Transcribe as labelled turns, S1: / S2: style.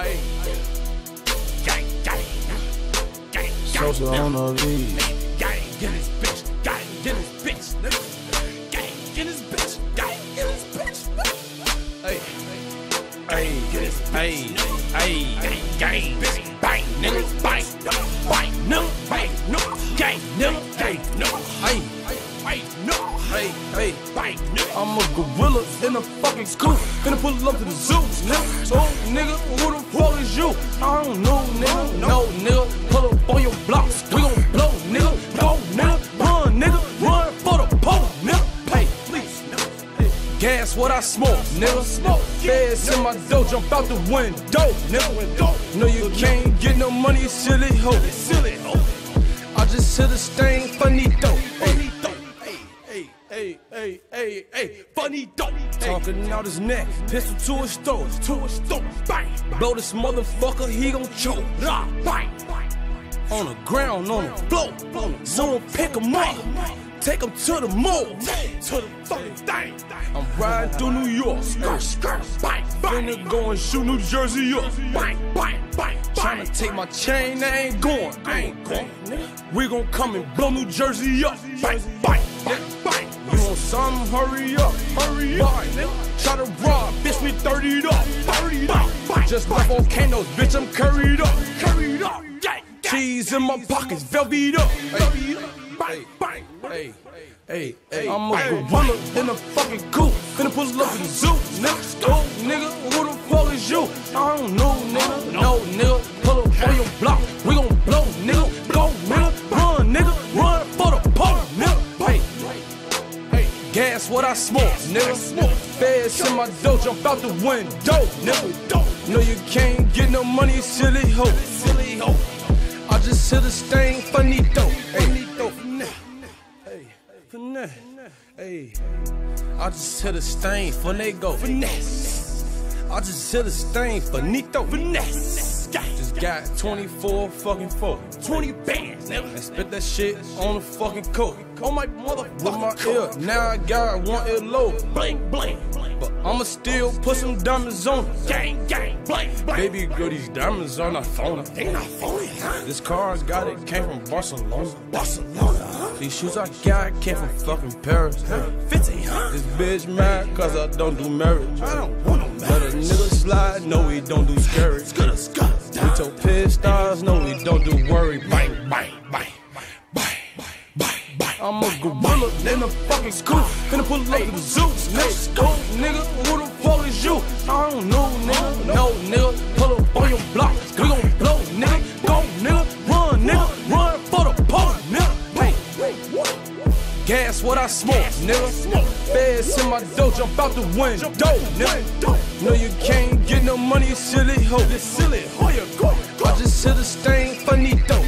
S1: Hey. Gang, gang, gang,
S2: Social on the lead.
S1: Gang, get this bitch. Gang, get this bitch. nigga. Gang, get this bitch. Gang, get this bitch. Hey. Hey, get hey, hey, gang, bang, nigga, bang, bang,
S2: I'm a gorilla in a fucking. Finna pull up to the zoo, nigga. So, nigga, who the fuck is you? I don't know, nigga. No, nigga. Pull up on your blocks. We gon' blow, nigga. Go, nigga. Run, nigga. Run for the pole, nigga. Hey, please, nigga. Gas what I smoke, nigga. Smoke. Feds in my dough, jump out the window, nigga. No, you can't get no money, silly hoe.
S1: Silly hoe.
S2: I just hit a stain, funny dope. Hey,
S1: hey, Faneto. Hey,
S2: talking out his neck, pistol to his throat.
S1: to his throat, bang,
S2: Blow this motherfucker, he gon' choke.
S1: rah, bang.
S2: On the ground, on the floor. Someone pick him up, take him to the mall.
S1: To the fucking thing.
S2: I'm riding through New York,
S1: Skirt, skirt, bang, bang,
S2: finna go and shoot New Jersey up.
S1: bang, bang, bang,
S2: Tryna take my chain, I ain't going. I ain't going. We gon' come and blow New Jersey up.
S1: bang, bang, bang,
S2: want some? Hurry up, hurry up. Try to rob, bitch, we 30'd up. 30'd
S1: Bang, bang,
S2: Just left volcanoes, bitch, I'm curried up.
S1: Curried up.
S2: Cheese in my pockets, velvet up. Hey, hey, hey, hey. I'm a gorilla in a fucking coop. Finna pull up in the zoo, nigga. Oh, nigga, who the fuck is you? I don't know, nigga. No, nigga. Pull up on your block. Gas what I smoke, nigga. Feds in my dough, jump out the window, nigga. No, you can't get no money, silly hoe. I just hit a stain, funny dope. Hey, hey. Hey, I just hit a stain.
S1: Finesse,
S2: I just hit a stain, Faneto.
S1: finesse.
S2: Just got 24 fucking four.
S1: 20 bands, nigga.
S2: And spit that shit on the fucking coat.
S1: On my
S2: With my
S1: motherfucking
S2: ear, now I got one ear low.
S1: Bling, bling,
S2: But I'ma still put some diamonds on it.
S1: gang, gang, bling, bling.
S2: Baby girl, these diamonds are not phony.
S1: They not phony, huh?
S2: This car's got it came from Barcelona.
S1: Barcelona, huh?
S2: These shoes I got came from fucking Paris.
S1: 50, huh?
S2: This bitch mad cause I don't do marriage.
S1: I don't want no marriage.
S2: Let a nigga slide, no we don't do scary. I'm a gorilla in a fucking scoop. Finna pull up to the zoo, nigga. Go, nigga, who the fuck is you? I don't know, nigga. No, nigga, pull up on your block. We gon' blow, nigga. Go, nigga, run, nigga. Run for the pole, nigga. Hey, gas what I smoke, nigga. Feds in my dough, jump out the window, nigga. No, you can't get no money, silly hoe.
S1: Silly, Hoya, go,
S2: I just hit a stain, funny dope.